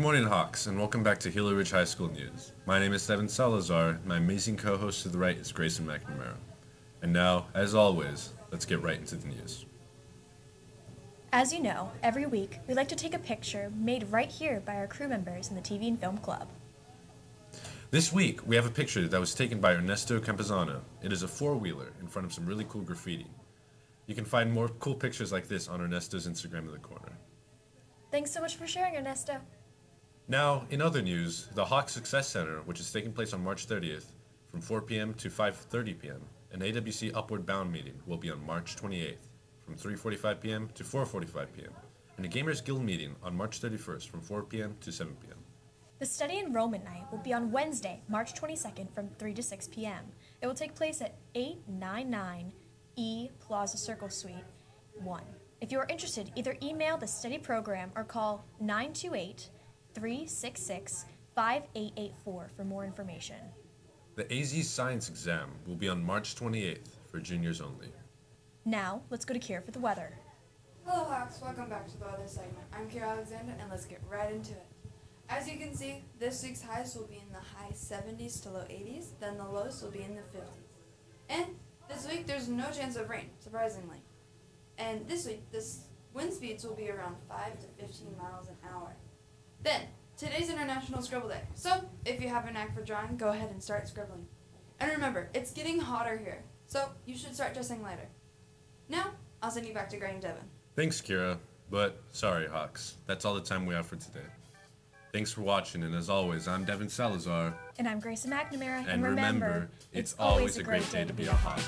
morning, Hawks, and welcome back to Gila Ridge High School News. My name is Devin Salazar. My amazing co-host to the right is Grayson McNamara. And now, as always, let's get right into the news. As you know, every week we like to take a picture made right here by our crew members in the TV and Film Club. This week, we have a picture that was taken by Ernesto Campazano. It is a four-wheeler in front of some really cool graffiti. You can find more cool pictures like this on Ernesto's Instagram in the corner. Thanks so much for sharing, Ernesto. Now, in other news, the Hawk Success Center, which is taking place on March 30th from 4 p.m. to 5:30 p.m., an AWC Upward Bound meeting will be on March 28th from 3:45 p.m. to 4:45 p.m., and a Gamers Guild meeting on March 31st from 4 p.m. to 7 p.m. The study enrollment night will be on Wednesday, March 22nd from 3 to 6 p.m. It will take place at 899 E Plaza Circle Suite 1. If you are interested, either email the study program or call 928 366 5884 for more information. The AZ Science exam will be on March 28th for juniors only. Now, let's go to Kira for the weather. Hello Hawks, welcome back to the weather segment. I'm Kira Alexander and let's get right into it. As you can see, this week's highs will be in the high 70s to low 80s, then the lows will be in the 50s. And this week there's no chance of rain, surprisingly. And this week, this wind speeds will be around 5 to 15 miles an hour. Then, today's International Scribble Day, so if you have a knack for drawing, go ahead and start scribbling. And remember, it's getting hotter here, so you should start dressing lighter. Now, I'll send you back to Gray and Devin. Thanks, Kira, but sorry, Hawks. That's all the time we have for today. Thanks for watching, and as always, I'm Devin Salazar. And I'm Grayson McNamara. And, remember, it's always a great day to be a Hawk.